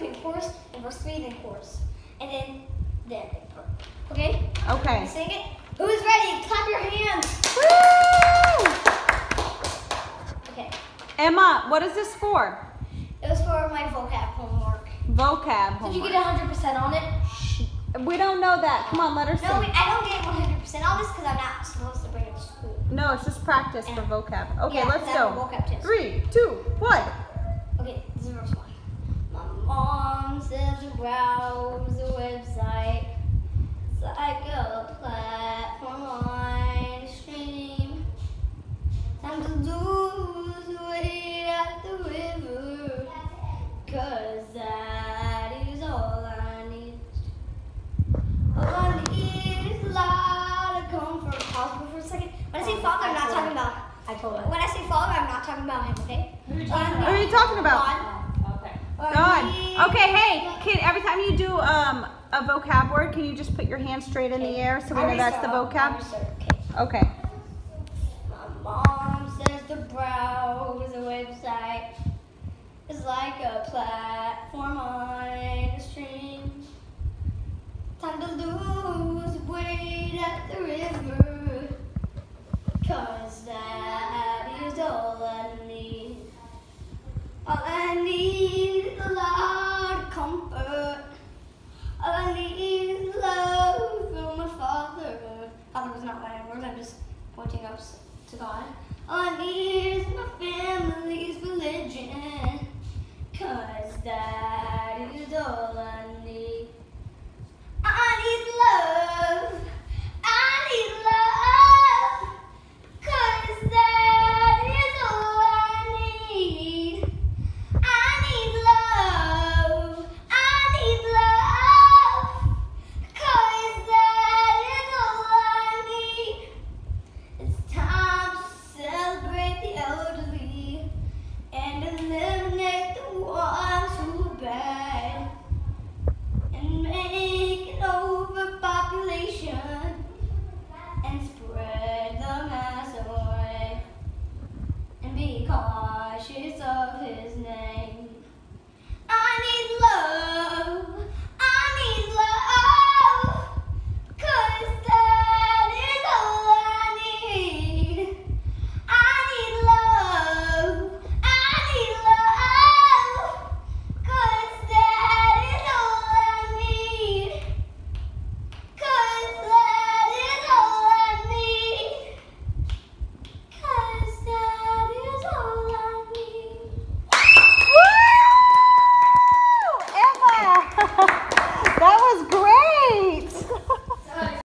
then chorus, then verse three, then chorus, and then then okay. Okay. Sing it. Who's ready? Clap your hands. Woo! Okay. Emma, what is this for? It was for my vocab homework. Vocab homework. Did you get 100% on it? We don't know that. Come on, let her No, sing. wait, I don't get 100% on this because I'm not supposed to bring it to school. No, it's just practice for vocab. Okay, Yeah, let's go. vocab test. Three, two, one. Okay, this is verse one. My mom says to browse the website. It's like a platform on a stream. Time to lose weight at the river. Cause that is all I need. All I need is a lot of comfort. Pause for a second. When I say oh, father, I'm not talking about. I told her. When I say father, I'm not talking about him, okay? Who are you talking Who are you talking about? God. Okay. Hey, kid, every time you do um, a vocab word, can you just put your hand straight in the air so we know that's the vocab? Okay. Okay. My mom says to browse a website is like a platform on a stream. Time to lose weight at the river. Cause that is all I need. All I need is a lot of comfort. All I need is love from my father. Father was not my words, I'm just pointing up to God. I need my family's